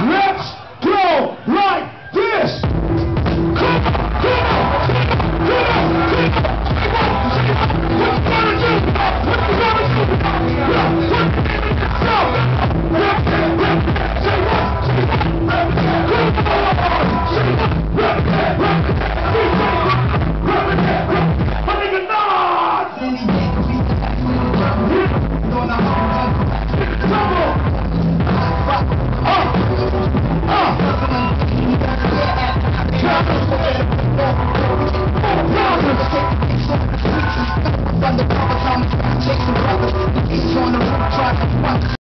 Rich fuck, fuck.